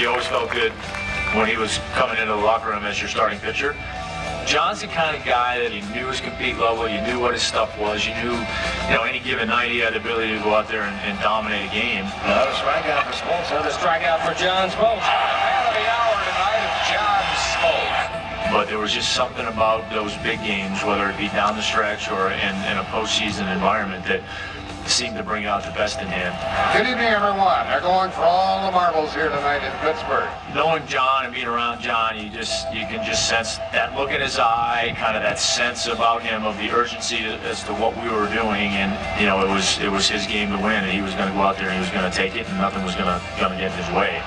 you always felt good when he was coming into the locker room as your starting pitcher. John's the kind of guy that you knew his compete level, you knew what his stuff was, you knew, you know, any given night he had the ability to go out there and, and dominate a game. Another strikeout for Smoltz, another strikeout for John Smoltz. Man of the hour tonight of John Smoltz. But there was just something about those big games, whether it be down the stretch or in, in a postseason environment, that seemed to bring out the best in him. Good evening, everyone. They're going for all the marbles here tonight in Pittsburgh. Knowing John and being around John, you just you can just sense that look in his eye, kind of that sense about him of the urgency as to what we were doing, and you know it was it was his game to win, and he was going to go out there and he was going to take it, and nothing was going to going to get in his way.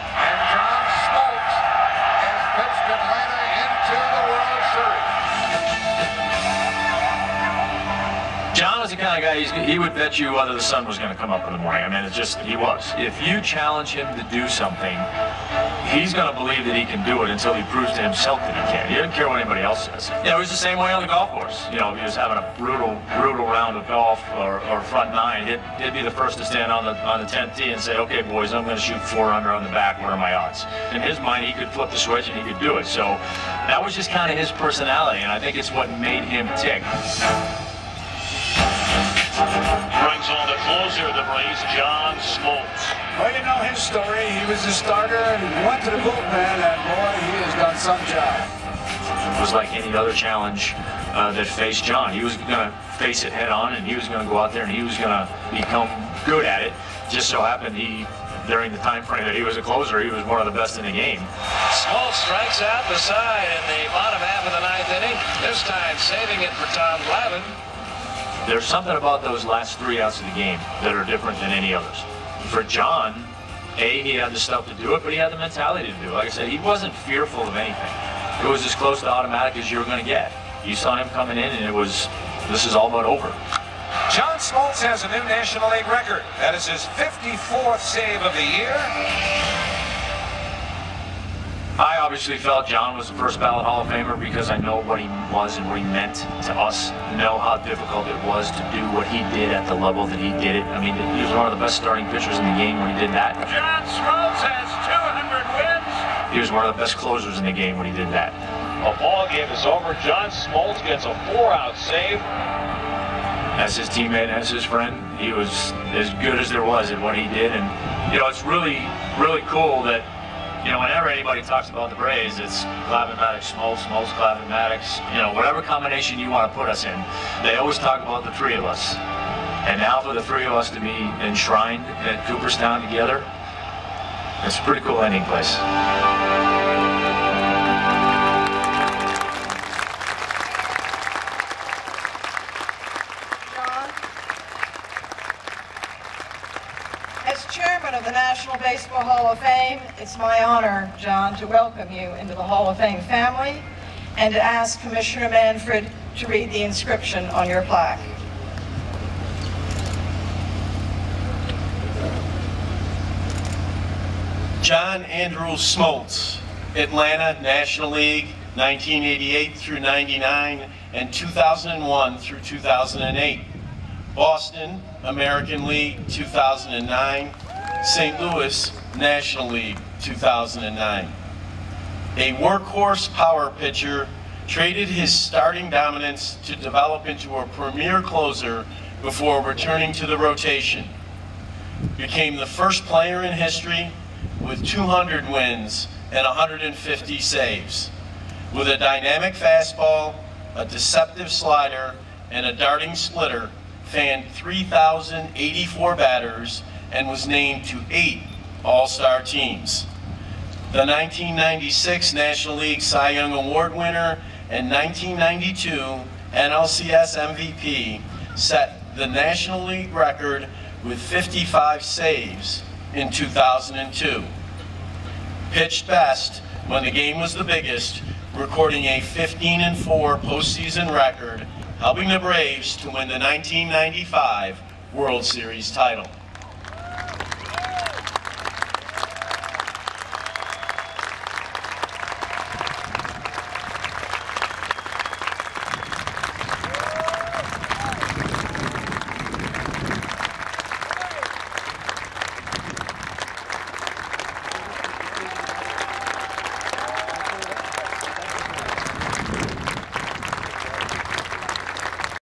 Kind of guy he would bet you whether the sun was going to come up in the morning. I mean, it's just he was. If you challenge him to do something, he's going to believe that he can do it until he proves to himself that he can. He doesn't care what anybody else says. You know, he was the same way on the golf course. You know, if he was having a brutal, brutal round of golf or, or front nine, he'd, he'd be the first to stand on the on the 10th tee and say, "Okay, boys, I'm going to shoot four under on the back. What are my odds?" In his mind, he could flip the switch and he could do it. So that was just kind of his personality, and I think it's what made him tick. Brings on the closer of the Braves, John Smoltz. Well, you know his story. He was a starter and went to the bullpen, and boy, he has done some job. It was like any other challenge uh, that faced John. He was going to face it head on, and he was going to go out there and he was going to become good at it. Just so happened he, during the time frame that he was a closer, he was one of the best in the game. Smoltz strikes out the side in the bottom half of the ninth inning. This time saving it for Tom Glavine. There's something about those last three outs of the game that are different than any others. For John, A, he had the stuff to do it, but he had the mentality to do it. Like I said, he wasn't fearful of anything. It was as close to automatic as you were going to get. You saw him coming in, and it was, this is all but over. John Smoltz has a new National League record. That is his 54th save of the year. I obviously felt John was the first ballot Hall of Famer because I know what he was and what he meant to us. Know how difficult it was to do what he did at the level that he did it. I mean, he was one of the best starting pitchers in the game when he did that. John Smoltz has 200 wins. He was one of the best closers in the game when he did that. A ball game is over. John Smoltz gets a four-out save. As his teammate, as his friend, he was as good as there was at what he did. And, you know, it's really, really cool that you know, whenever anybody talks about the Braves, it's Glavine Maddox, Smoltz, Smoltz, Glavine Maddox, you know, whatever combination you want to put us in. They always talk about the three of us. And now for the three of us to be enshrined at Cooperstown together, it's a pretty cool ending place. Chairman of the National Baseball Hall of Fame, it's my honor, John, to welcome you into the Hall of Fame family and to ask Commissioner Manfred to read the inscription on your plaque. John Andrew Smoltz, Atlanta National League, 1988 through 99 and 2001 through 2008. Boston American League, 2009. St. Louis National League, 2009. A workhorse power pitcher, traded his starting dominance to develop into a premier closer before returning to the rotation. Became the first player in history with 200 wins and 150 saves. With a dynamic fastball, a deceptive slider, and a darting splitter, fanned 3,084 batters and was named to eight All-Star teams. The 1996 National League Cy Young Award winner and 1992 NLCS MVP set the National League record with 55 saves in 2002. Pitched best when the game was the biggest, recording a 15 and 4 postseason record, helping the Braves to win the 1995 World Series title.